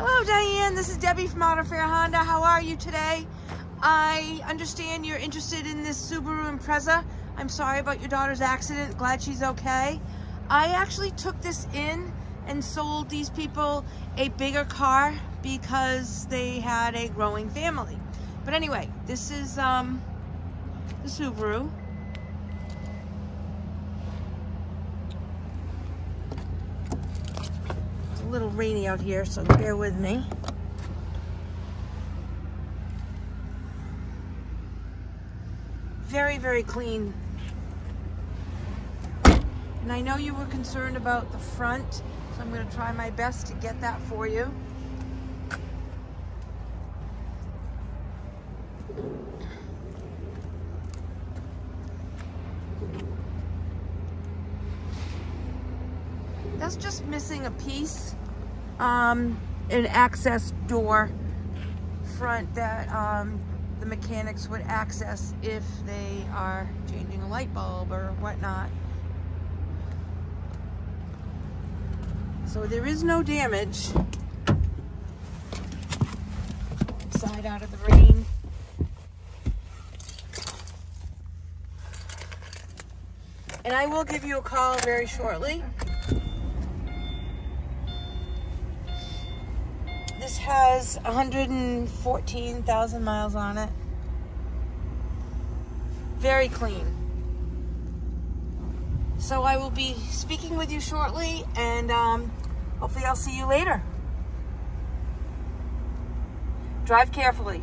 Hello, Diane. This is Debbie from AutoFair Honda. How are you today? I understand you're interested in this Subaru Impreza. I'm sorry about your daughter's accident. Glad she's okay. I actually took this in and sold these people a bigger car because they had a growing family. But anyway, this is um, the Subaru. It's a little rainy out here, so bear with me. Very, very clean. And I know you were concerned about the front, so I'm going to try my best to get that for you. That's just missing a piece, um, an access door front that um, the mechanics would access if they are changing a light bulb or whatnot. So there is no damage. Side out of the rain. And I will give you a call very shortly. Has 114,000 miles on it. Very clean. So I will be speaking with you shortly and um, hopefully I'll see you later. Drive carefully.